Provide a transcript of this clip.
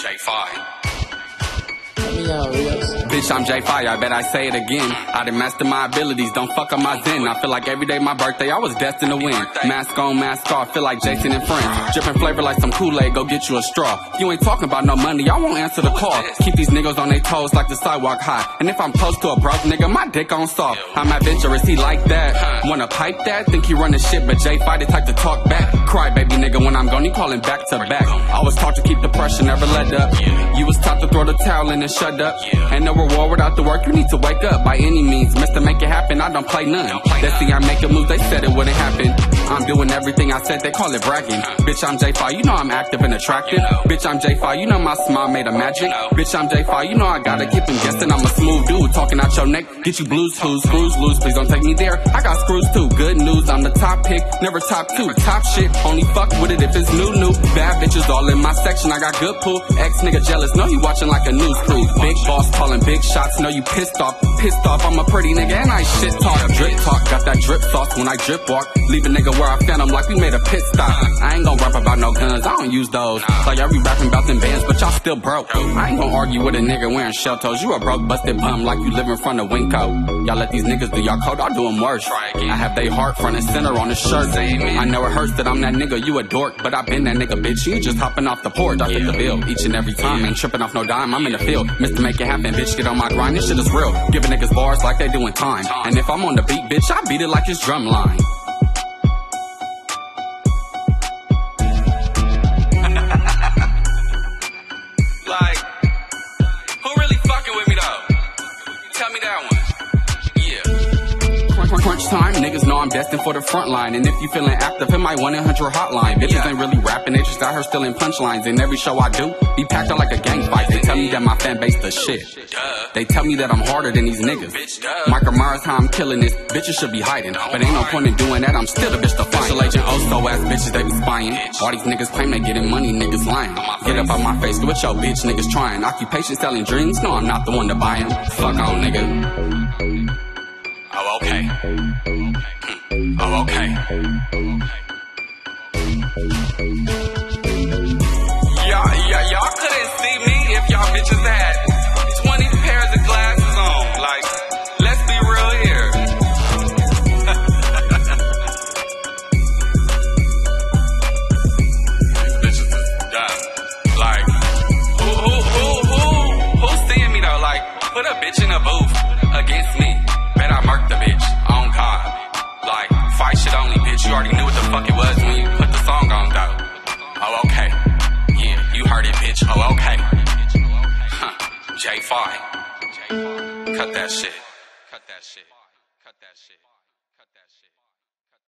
JayFye. Yo, Rios. Bitch, I'm JayFye, I bet I say it again. I done master my abilities, don't fuck up my zen. I feel like every day my birthday, I was destined to win. Mask on, mask off, feel like Jason and friends. Dripping flavor like some Kool-Aid, go get you a straw. You ain't talking about no money, I won't answer the call. Keep these niggas on their toes like the sidewalk high. And if I'm close to a broke nigga, my dick on soft. I'm adventurous, he like that. Wanna pipe that? Think he running shit, but JayFye the type to talk back. Cry baby nigga when I'm gone, he callin' back to back. I was taught to keep the pressure, never let up. You was taught to throw the towel in and shut up. Ain't no reward without the work, you need to wake up by any means. Mister, make it happen, I don't play none. They see I make a move, they said it wouldn't happen. I'm doing everything I said, they call it bragging. Bitch, I'm JayFye, you know I'm active and attractive. Bitch, I'm JayFye, you know my smile made a magic. Bitch, I'm JayFye, you know I gotta keep them guessing. I'm a smooth dude, talking out your neck. Get you blues, who's screws loose, please don't take me there. I got screws too, good news, I'm the top pick, never top two. Top shit, only fuck with it if it's new, new. Bad bitches all in my section, I got good pull. Ex nigga jealous, know you watching like a news crew. Big boss calling big shots, know you pissed off. Pissed off, I'm a pretty nigga and I shit talk. Drip talk, got that drip sauce when I drip walk. Leave a nigga where I found him like we made a pit stop. I ain't gonna rap about no guns, I don't use those. Like y'all be rapping about them bands, but y'all still broke. I ain't gonna argue with a nigga wearing shell toes. You a broke, busted bum like you live in front of WinCo. Y'all let these niggas do y'all code, I'll do them worse. I have they heart front and center on the shirt. I know it hurts that I'm that nigga, you a dork, but I been that nigga, bitch. You just hopping off the porch, I fit the bill each and every time. Ain't tripping off no dime, I'm in the field. Mr. Make it happen, bitch, get on my grind. This shit is real. Giving niggas bars like they doing time. And if I'm on the beat, bitch, I beat it like it's drumline. Crunch, time, niggas know I'm destined for the front line. And if you feeling active, hit my 1 800 hotline. Bitches ain't really rapping, they just out here stealing punchlines. And every show I do, be packed out like a gang fight. They tell me that my fan base the shit. They tell me that I'm harder than these niggas. Michael Myers, how I'm killing this. Bitches should be hiding. But ain't no point in doing that, I'm still a bitch to find. Special agent, oh so ass bitches, they be spying. All these niggas claim they getting money, niggas lying. Get up on my face, do what your bitch niggas trying. Occupation selling dreams, no, I'm not the one to buy 'em. Fuck on, nigga. Oh, okay. Oh, okay. Oh, JayFye. Cut that shit. Cut that shit. Cut that shit.